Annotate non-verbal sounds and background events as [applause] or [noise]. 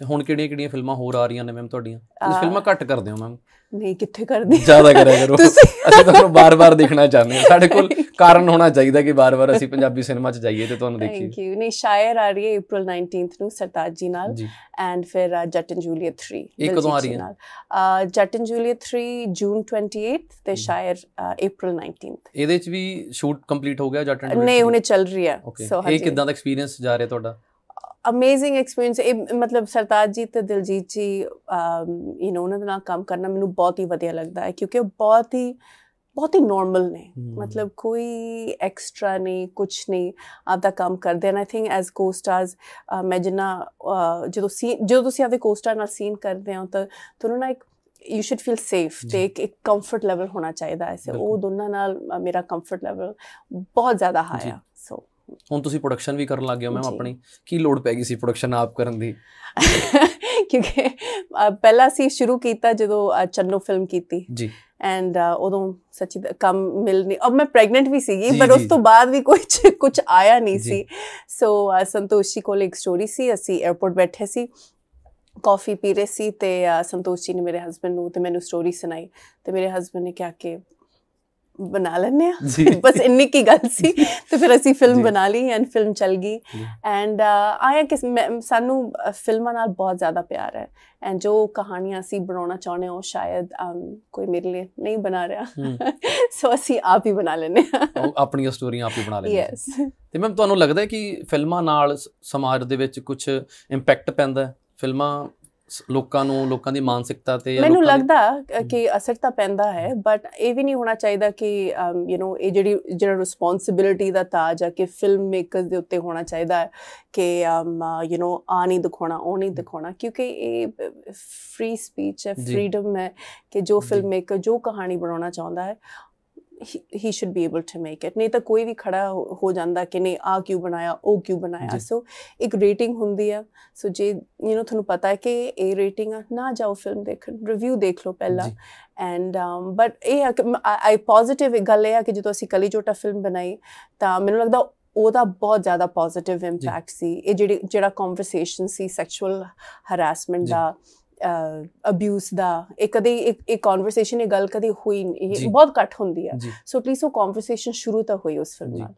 ਤੇ ਹੁਣ ਕਿਹੜੀਆਂ ਕਿਹੜੀਆਂ ਫਿਲਮਾਂ ਹੋਰ ਆ ਰਹੀਆਂ ਨੇ ਮੈਮ ਤੁਹਾਡੀਆਂ? ਤੁਸੀਂ ਫਿਲਮਾਂ ਘੱਟ ਕਰਦੇ ਹੋ ਮੈਮ। ਨਹੀਂ ਕਿੱਥੇ ਕਰਦੀ? ਜ਼ਿਆਦਾ ਕਰਿਆ ਕਰੋ। ਅਸੀਂ ਤੁਹਾਨੂੰ ਬਾਰ-ਬਾਰ ਦੇਖਣਾ ਚਾਹੁੰਦੇ ਹਾਂ। ਸਾਡੇ ਕੋਲ ਕਾਰਨ ਹੋਣਾ ਚਾਹੀਦਾ ਕਿ ਬਾਰ-ਬਾਰ ਅਸੀਂ ਪੰਜਾਬੀ ਸਿਨੇਮਾ 'ਚ ਜਾਈਏ ਤੇ ਤੁਹਾਨੂੰ ਦੇਖੀਏ। ਥੈਂਕ ਯੂ ਨਹੀਂ ਸ਼ਾਇਰ ਆ ਰਹੀ ਹੈ April 19th ਨੂੰ ਸਰਤਾਜ ਜੀ ਨਾਲ ਐਂਡ ਫਿਰ ਜੱਟ ਐਂਡ ਜੂਲੀਅਟ 3 ਇਹ ਕਦੋਂ ਆ ਰਹੀ ਹੈ? ਜੱਟ ਐਂਡ ਜੂਲੀਅਟ 3 ਜੂਨ 28th ਤੇ ਸ਼ਾਇਰ April 19th ਇਹਦੇ 'ਚ ਵੀ ਸ਼ੂਟ ਕੰਪਲੀਟ ਹੋ ਗਿਆ ਜੱਟ ਐਂਡ ਨਹੀਂ ਹੁਣੇ ਚੱਲ ਰਹੀ ਹੈ। ਸੋ ਇਹ ਕਿਦਾਂ ਦਾ ਐਕਸਪੀਰੀਅੰਸ ਜਾ ਰਿਹਾ ਤੁਹਾਡਾ? ਅਮੇਜ਼ਿੰਗ ਐਕਸਪੀਰੀਅੰਸ ਇਹ ਮਤਲਬ ਸਰਤਾਜ ਜੀ ਤੇ ਦਿਲਜੀਤ ਜੀ ਯੂ نو ਉਹਨਾਂ ਦੇ ਨਾਲ ਕੰਮ ਕਰਨਾ ਮੈਨੂੰ ਬਹੁਤ ਹੀ ਵਧੀਆ ਲੱਗਦਾ ਹੈ ਕਿਉਂਕਿ ਉਹ ਬਹੁਤ ਹੀ ਬਹੁਤ ਹੀ ਨਾਰਮਲ ਨੇ। ਮਤਲਬ ਕੋਈ ਐਕਸਟਰਾ ਨਹੀਂ ਕੁਝ ਨਹੀਂ ਆਪਦਾ ਕੰਮ ਕਰਦੇ and I think as co-stars ਮੈਂ ਜਿੰਨਾ ਜਦੋਂ ਸੀ ਜਦੋਂ ਤੁਸੀਂ ਆਪਦੇ ਕੋ-ਸਟਾਰ ਨਾਲ ਸੀਨ ਕਰਦੇ ਹੋ ਤਾਂ ਤੁਹਾਨੂੰ ਨਾ ਇੱਕ ਯੂ ਸ਼ੁਡ ਫੀਲ ਸੇਫ। ਤੇ ਇੱਕ ਕੰਫਰਟ ਲੈਵਲ ਹੋਣਾ ਚਾਹੀਦਾ ਹੈ ਸੋ ਉਹ। ਦੋਨਾਂ ਨਾਲ ਮੇਰਾ ਕੰਫਰਟ ਲੈਵਲ ਬਹੁਤ ਜ਼ਿਆਦਾ ਹਾਈ। ਆ ਸੋ ਹੁਣ ਤੁਸੀਂ ਪ੍ਰੋਡਕਸ਼ਨ ਵੀ ਕਰਨ ਲੱਗ ਗਏ ਹੋ ਮੈਮ। ਆਪਣੀ ਕੀ ਲੋੜ ਪੈ ਗਈ ਸੀ ਪ੍ਰੋਡਕਸ਼ਨ ਆਪ ਕਰਨ ਦੀ [laughs] ਕਿਉਂਕਿ ਪਹਿਲਾਂ ਅਸੀਂ ਸ਼ੁਰੂ ਕੀਤਾ ਜਦੋਂ ਚੰਨੋ ਫਿਲਮ ਕੀਤੀ ਜੀ ਐਂਡ ਉਦੋਂ ਸੱਚੀ ਕੰਮ ਮਿਲ ਨਹੀਂ ਅਬ ਮੈਂ ਪ੍ਰੈਗਨੈਂਟ ਵੀ ਸੀਗੀ ਪਰ ਉਸ। ਤੋਂ ਬਾਅਦ ਵੀ ਕੁਝ ਕੁਝ ਆਇਆ ਨਹੀਂ। ਸੀ ਸੋ ਸੰਤੋਸ਼ ਜੀ ਕੋਲ ਇੱਕ ਸਟੋਰੀ ਸੀ ਅਸੀਂ 에어ਪੋਰਟ ਬੈਠੇ ਸੀ ਕਾਫੀ ਪੀ ਰਹੇ ਸੀ ਤੇ ਸੰਤੋਸ਼ ਜੀ ਨੇ ਮੇਰੇ ਹਸਬੰਡ ਨੂੰ ਤੇ ਮੈਨੂੰ ਸਟੋਰੀ ਸੁਣਾਈ ਤੇ ਮੇਰੇ ਹਸਬੰਡ ਨੇ ਕਿਹਾ ਕਿ ਬਣਾ ਲੈਂਦੇ ਆ ਬਸ ਇੰਨੀ ਕੀ ਗੱਲ ਸੀ। [laughs] ਤੇ ਫਿਰ ਅਸੀਂ। ਫਿਲਮ ਬਣਾ ਲਈ ਐਂਡ ਫਿਲਮ ਚੱਲ ਗਈ। ਐਂਡ ਆਇਆ ਕਿ ਸਾਨੂੰ ਫਿਲਮਾਂ ਨਾਲ ਬਹੁਤ ਜ਼ਿਆਦਾ ਪਿਆਰ ਹੈ। ਐਂਡ ਜੋ ਕਹਾਣੀਆਂ ਅਸੀਂ ਬਣਾਉਣਾ ਚਾਹੁੰਦੇ ਹਾਂ ਉਹ ਸ਼ਾਇਦ ਕੋਈ ਮੇਰੇ ਲਈ ਨਹੀਂ ਬਣਾ ਰਿਹਾ। ਸੋ [laughs] ਅਸੀਂ ਆਪ ਹੀ ਬਣਾ ਹਾਂ। ਉਹ ਆਪਣੀਆਂ ਸਟੋਰੀਆਂ ਆਪ ਹੀ ਬਣਾ ਲੈਂਦੇ ਯੈਸ ਤੇ ਮੈਮ ਤੁਹਾਨੂੰ ਲੱਗਦਾ ਹੈ ਕਿ ਫਿਲਮਾਂ ਨਾਲ ਸਮਾਜ ਦੇ ਵਿੱਚ ਕੁਝ ਇੰਪੈਕਟ ਪੈਂਦਾ ਹੈ? ਫਿਲਮਾਂ ਲੋਕਾਂ ਨੂੰ ਲੋਕਾਂ ਦੀ ਮਾਨਸਿਕਤਾ ਤੇ ਮੈਨੂੰ ਲੱਗਦਾ ਕਿ ਅਸਰ ਤਾਂ ਪੈਂਦਾ ਹੈ ਬਟ ਇਹ ਵੀ ਨਹੀਂ ਹੋਣਾ ਚਾਹੀਦਾ ਕਿ ਯੂ نو ਇਹ ਜਿਹੜੀ ਜਿਹੜਾ ਰਿਸਪੌਂਸਿਬਿਲਿਟੀ ਦਾ ਤਾਜ ਆ ਕਿ ਫਿਲਮ ਮੇਕਰਸ ਦੇ ਉੱਤੇ ਹੋਣਾ ਚਾਹੀਦਾ ਹੈ ਕਿ ਯੂ نو ਆ ਨਹੀਂ ਦਿਖਾਉਣਾ ਉਹ ਨਹੀਂ ਦਿਖਾਉਣਾ ਕਿਉਂਕਿ ਇਹ ਫ੍ਰੀ ਸਪੀਚ ਹੈ ਫ੍ਰੀडम ਹੈ ਕਿ ਜੋ ਫਿਲਮ ਮੇਕਰ ਜੋ ਕਹਾਣੀ ਬਣਾਉਣਾ ਚਾਹੁੰਦਾ ਹੈ he should be able to make it ਨਹੀਂ ਤਾਂ ਕੋਈ ਵੀ ਖੜਾ ਹੋ ਜਾਂਦਾ ਕਿ ਨਹੀਂ ਆ ਕਿਉਂ ਬਣਾਇਆ ਉਹ ਕਿਉਂ ਬਣਾਇਆ। ਸੋ ਇੱਕ ਰੇਟਿੰਗ ਹੁੰਦੀ ਹੈ ਸੋ ਜੇ ਯੂ نو ਤੁਹਾਨੂੰ ਪਤਾ ਹੈ ਕਿ ਇਹ ਰੇਟਿੰਗ ਆ ਨਾ ਜਾਓ ਫਿਲਮ ਦੇਖਣ ਰਿਵਿਊ ਦੇਖ ਲਓ ਪਹਿਲਾਂ। ਐਂਡ ਬਟ ਇਹ ਹੈ ਕਿ ਆਈ ਪੋਜ਼ਿਟਿਵ ਗੱਲ ਇਹ ਹੈ ਕਿ ਜਦੋਂ ਅਸੀਂ ਕਲੀ ਜੋਟਾ ਫਿਲਮ ਬਣਾਈ ਤਾਂ ਮੈਨੂੰ ਲੱਗਦਾ ਉਹਦਾ ਬਹੁਤ ਜ਼ਿਆਦਾ ਪੋਜ਼ਿਟਿਵ ਇੰਪੈਕਟ ਸੀ ਇਹ ਜਿਹੜੀ ਜਿਹੜਾ ਕਨਵਰਸੇਸ਼ਨ ਸੀ ਸੈਕਸ਼ੂਅਲ ਹਰਾਸਮੈਂਟ। ਦਾ ਅਬਿਊਜ਼ ਦਾ। ਇਹ ਕਦੇ ਇੱਕ ਕਨਵਰਸੇਸ਼ਨ ਇਹ ਗੱਲ ਕਦੇ ਹੋਈ ਨਹੀਂ। ਇਹ ਬਹੁਤ ਘੱਟ ਹੁੰਦੀ ਹੈ ਜੀ। ਸੋ ਐਟਲੀਸਟ ਉਹ ਕਨਵਰਸੇਸ਼ਨ ਸ਼ੁਰੂ ਤਾਂ ਹੋਈ ਉਸ ਫਿਲਮ। ਨਾਲ।